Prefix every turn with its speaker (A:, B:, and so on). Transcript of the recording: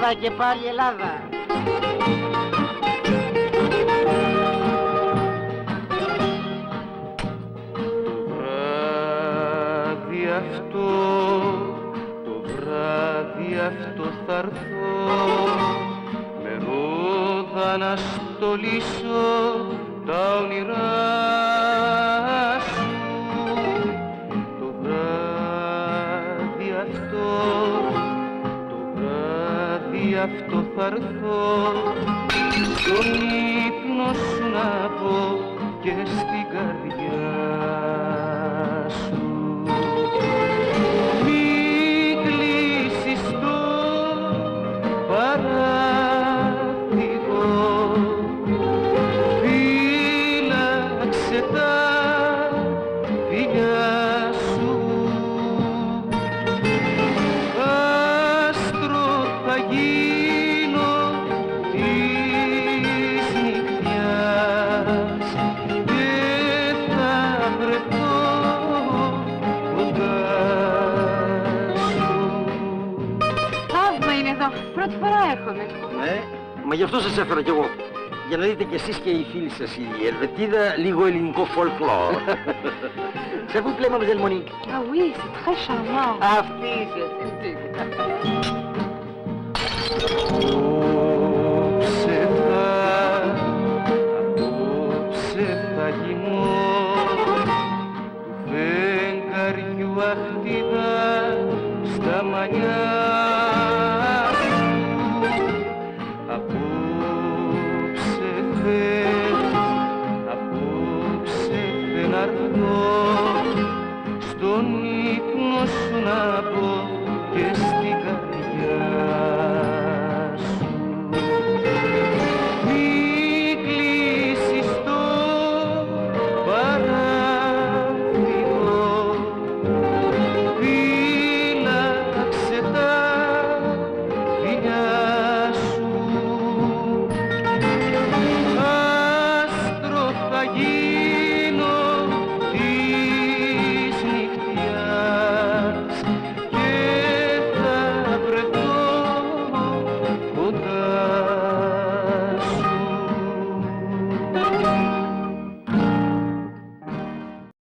A: Έλα και πάλι Ελλάδα.
B: Το βράδυ αυτό, το βράδυ αυτό θα έρθω με ρόδα να στολίσω τα όνειρά σου το βράδυ αυτό, το βράδυ αυτό θα έρθω στον ύπνο σου να πω και στην καρδιά σου. Μην κλείσεις το παράθυρο, φύλαξε τα φιλιά
C: εδώ. Πρώτη φορά έρχομαι.
A: Ναι, μα γι' αυτό σας έφερα κι εγώ. Για να δείτε κι εσείς και οι φίλοι σας η Ελβετίδα λίγο ελληνικό folklore. Σε vous plaît, mademoiselle Monique.
C: Ah oui, c'est très charmant.
A: Αυτή είσαι, αυτή είσαι.
B: Απόψε θα, απόψε θα γυμώ του φεγγαριού αχτίδα στα μαλλιά απόψε θε να έρθω στον ύπνο σου να πω